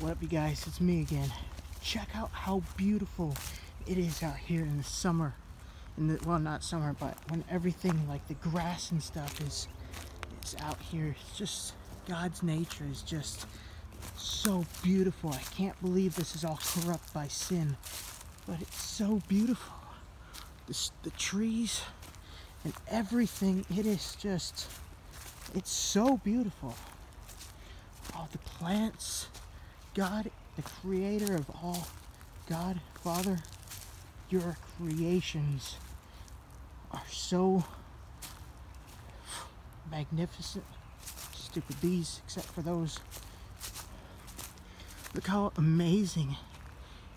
What up, you guys? It's me again. Check out how beautiful it is out here in the summer. In the well, not summer, but when everything like the grass and stuff is is out here. It's just God's nature is just so beautiful. I can't believe this is all corrupt by sin, but it's so beautiful. The, the trees and everything. It is just. It's so beautiful. All the plants. God, the creator of all, God, Father, your creations are so magnificent. Stupid bees, except for those. Look how amazing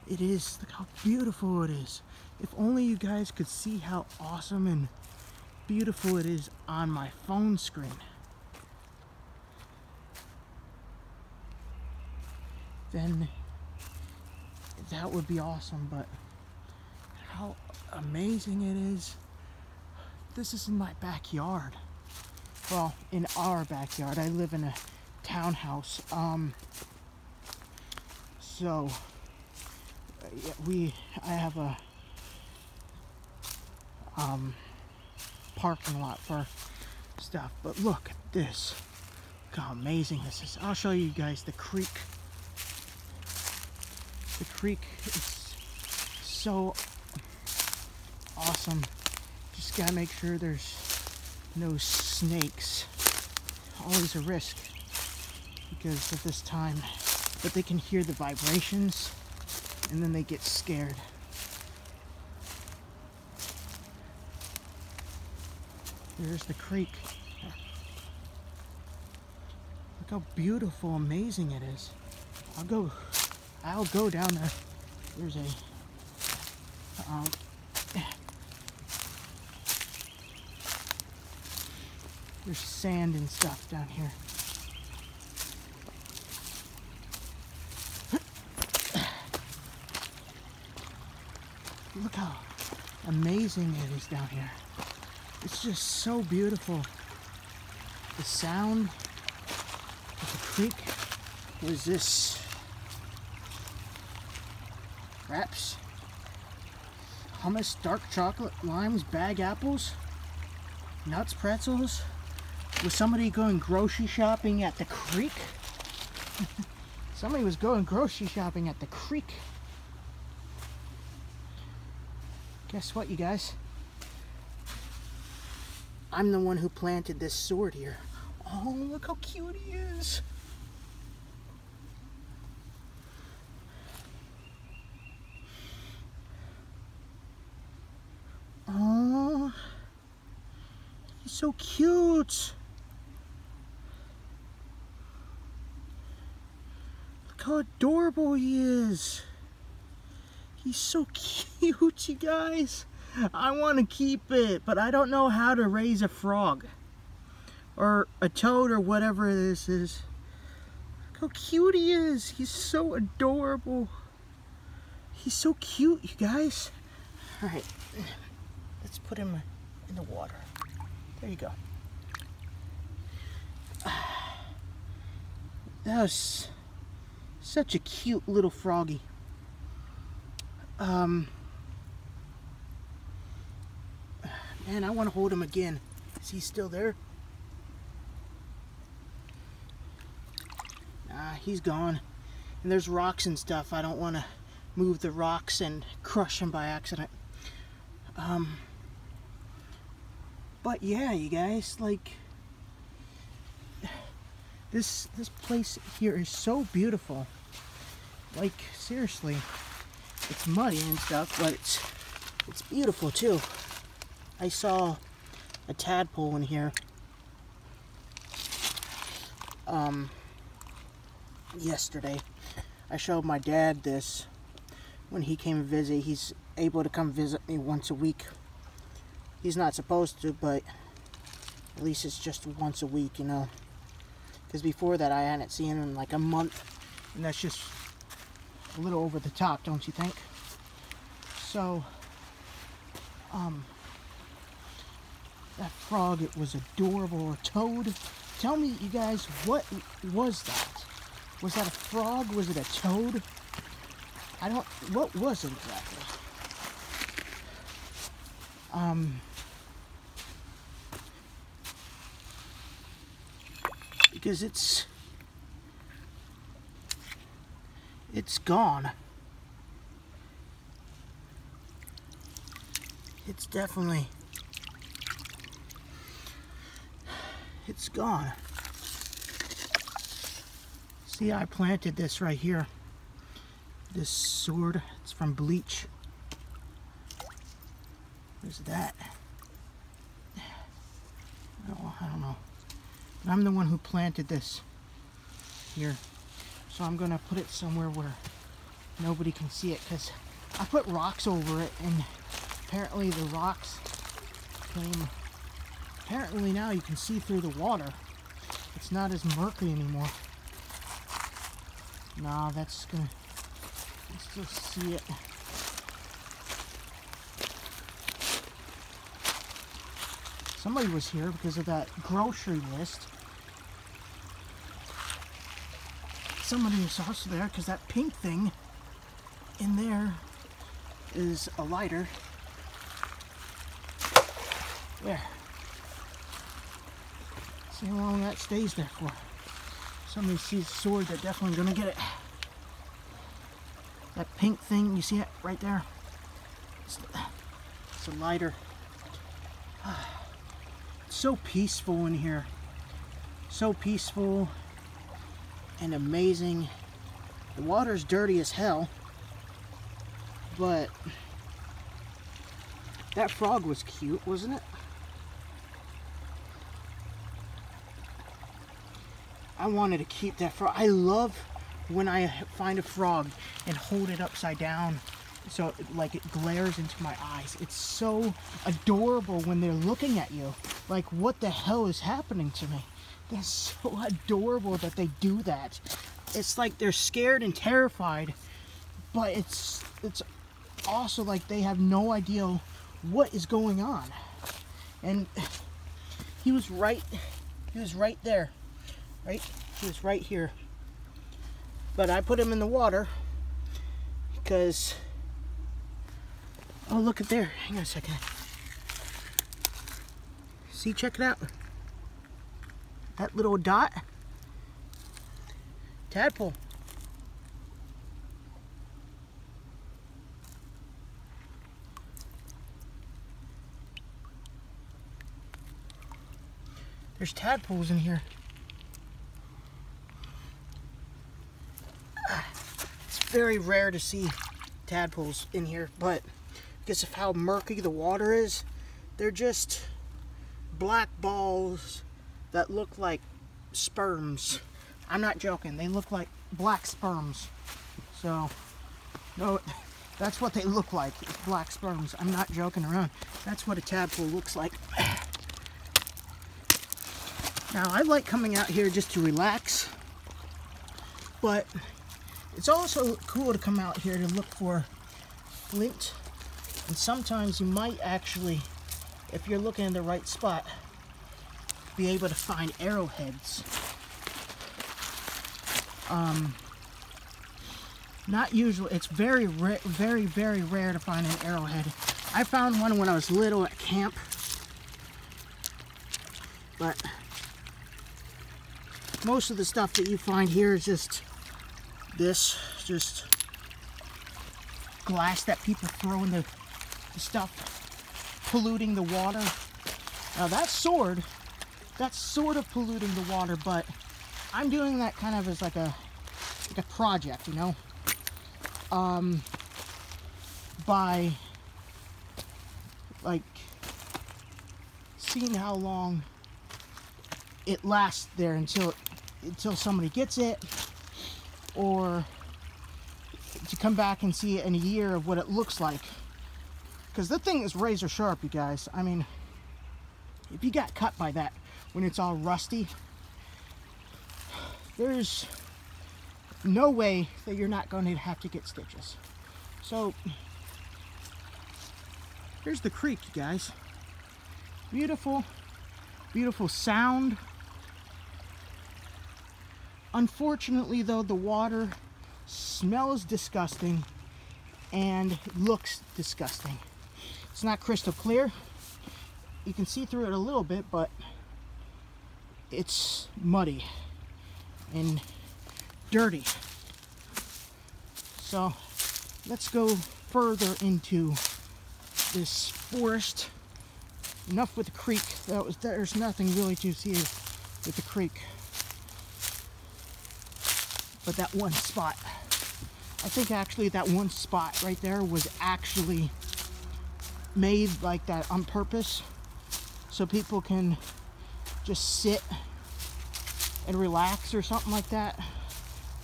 it is. Look how beautiful it is. If only you guys could see how awesome and beautiful it is on my phone screen. Then that would be awesome. But how amazing it is. This is in my backyard. Well, in our backyard. I live in a townhouse. Um, so we, I have a um, parking lot for stuff. But look at this. Look how amazing this is. I'll show you guys the creek the creek is so awesome. Just gotta make sure there's no snakes. Always a risk because of this time. But they can hear the vibrations and then they get scared. There's the creek. Look how beautiful, amazing it is. I'll go I'll go down there. There's a um, there's sand and stuff down here. Look how amazing it is down here. It's just so beautiful. The sound of the creek was this wraps, hummus, dark chocolate, limes, bag apples, nuts, pretzels. Was somebody going grocery shopping at the creek? somebody was going grocery shopping at the creek. Guess what, you guys? I'm the one who planted this sword here. Oh, look how cute he is. So cute. Look how adorable he is. He's so cute, you guys. I want to keep it, but I don't know how to raise a frog. Or a toad or whatever this is. Look how cute he is. He's so adorable. He's so cute, you guys. Alright, let's put him in the water. There you go. That was such a cute little froggy. Um, man, I want to hold him again. Is he still there? Nah, he's gone. And there's rocks and stuff. I don't want to move the rocks and crush him by accident. Um, but yeah, you guys, like this this place here is so beautiful. Like seriously, it's muddy and stuff, but it's it's beautiful too. I saw a tadpole in here um yesterday. I showed my dad this when he came visit. He's able to come visit me once a week He's not supposed to, but at least it's just once a week, you know. Because before that, I hadn't seen him in like a month. And that's just a little over the top, don't you think? So, um, that frog, it was adorable. Or toad. Tell me, you guys, what was that? Was that a frog? Was it a toad? I don't, what was it exactly? Um, because it's, it's gone. It's definitely, it's gone. See, I planted this right here. This sword, it's from bleach. There's that. Oh, I don't know. But I'm the one who planted this here. So I'm gonna put it somewhere where nobody can see it because I put rocks over it and apparently the rocks came apparently now you can see through the water. It's not as murky anymore. Nah, that's gonna still see it. Somebody was here because of that grocery list. Somebody was also there because that pink thing in there is a lighter. There. See how long that stays there for. Somebody sees the sword, they're definitely gonna get it. That pink thing, you see it right there? It's, it's a lighter. So peaceful in here. So peaceful and amazing. The water's dirty as hell, but that frog was cute, wasn't it? I wanted to keep that frog. I love when I find a frog and hold it upside down so like it glares into my eyes. It's so adorable when they're looking at you. Like what the hell is happening to me? That's so adorable that they do that. It's like they're scared and terrified, but it's it's also like they have no idea what is going on. And he was right he was right there. Right? He was right here. But I put him in the water because Oh, look at there. Hang on a second. See, check it out. That little dot. Tadpole. There's tadpoles in here. It's very rare to see tadpoles in here, but because of how murky the water is. They're just black balls that look like sperms. I'm not joking. They look like black sperms. So, no, that's what they look like. black sperms. I'm not joking around. That's what a tadpole looks like. Now, I like coming out here just to relax, but it's also cool to come out here to look for flint and sometimes you might actually, if you're looking in the right spot, be able to find arrowheads. Um, not usually, it's very, very, very rare to find an arrowhead. I found one when I was little at camp, but most of the stuff that you find here is just this, just glass that people throw in the stuff polluting the water. Now that sword, that's sort of polluting the water, but I'm doing that kind of as like a like a project, you know, um, by like seeing how long it lasts there until until somebody gets it, or to come back and see it in a year of what it looks like. Because the thing is razor sharp, you guys. I mean, if you got cut by that when it's all rusty, there's no way that you're not going to have to get stitches. So, here's the creek, you guys. Beautiful, beautiful sound. Unfortunately, though, the water smells disgusting and looks disgusting. It's not crystal clear. You can see through it a little bit, but it's muddy and dirty. So let's go further into this forest. Enough with the creek. That was there's nothing really to see with the creek. But that one spot. I think actually that one spot right there was actually made like that on purpose so people can just sit and relax or something like that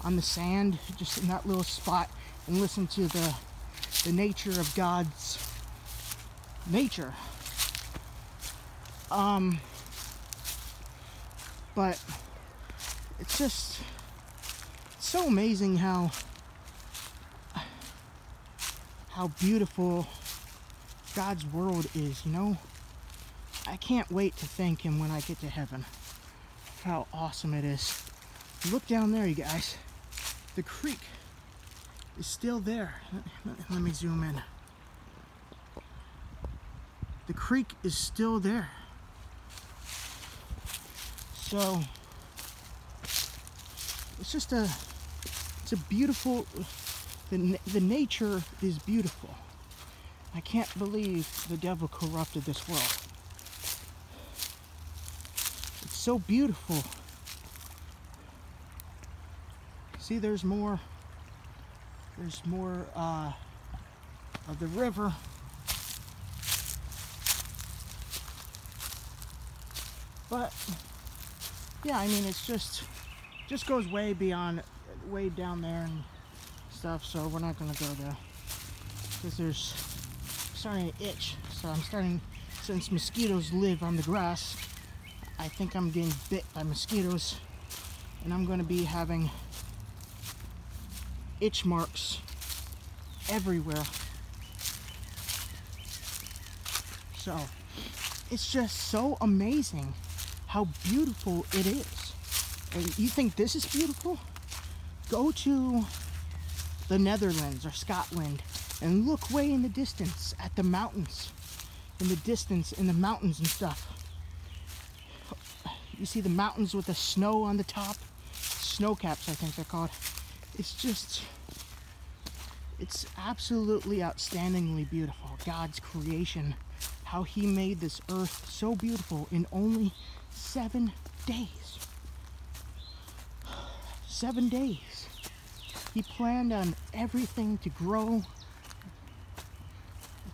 on the sand just in that little spot and listen to the the nature of God's nature. Um but it's just so amazing how how beautiful God's world is, you know? I can't wait to thank him when I get to heaven. How awesome it is. Look down there, you guys. The creek is still there. Let me zoom in. The creek is still there. So it's just a it's a beautiful the, the nature is beautiful. I can't believe the devil corrupted this world. It's so beautiful. See, there's more, there's more uh, of the river. But, yeah, I mean, it's just, just goes way beyond, way down there and stuff, so we're not gonna go there. Because there's starting to itch. So I'm starting, since mosquitoes live on the grass, I think I'm getting bit by mosquitoes and I'm to be having itch marks everywhere. So it's just so amazing how beautiful it is. And you think this is beautiful? Go to the Netherlands or Scotland and look way in the distance at the mountains. In the distance in the mountains and stuff. You see the mountains with the snow on the top? Snow caps I think they're called. It's just it's absolutely outstandingly beautiful. God's creation how he made this earth so beautiful in only seven days. Seven days. He planned on everything to grow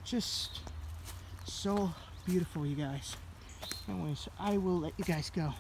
just so beautiful, you guys. Anyways, I will let you guys go.